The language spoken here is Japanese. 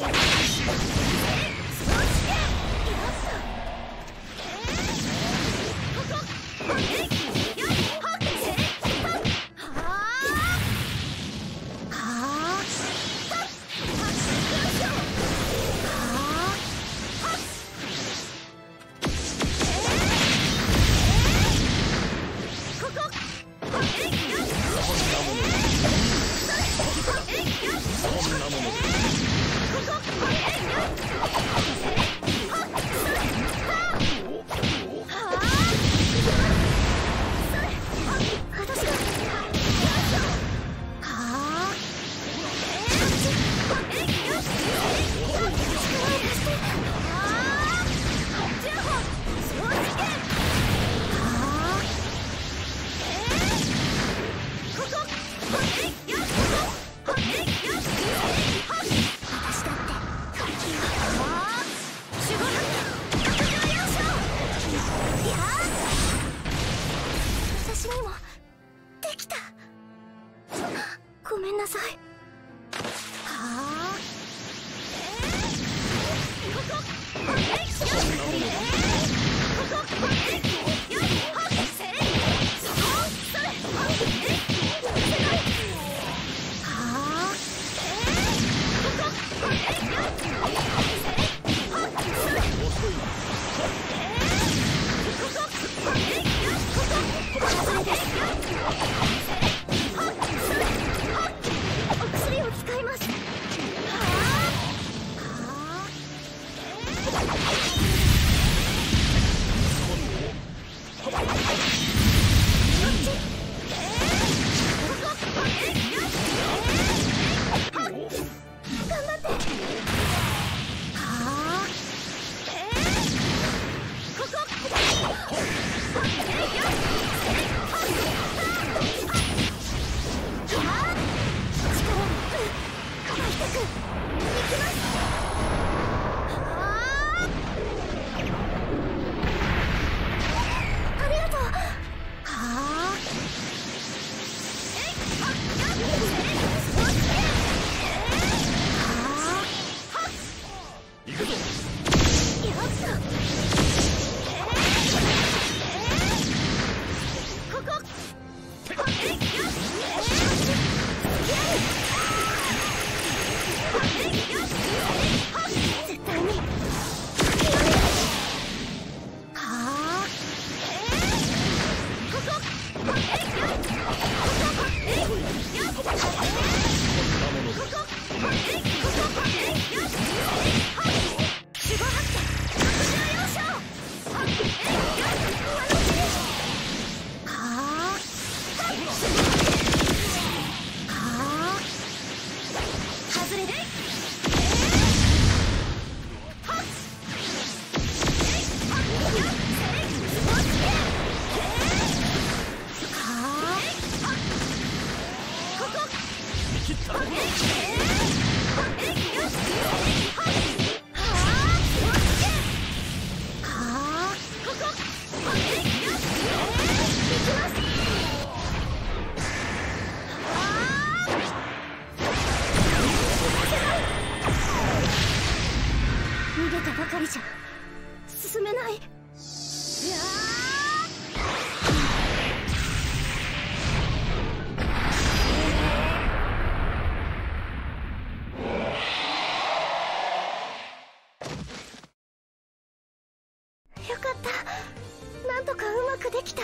here. めんなさい。はあ、えー？ここ。いたばかりじゃ進めない。よかった。なんとかうまくできた。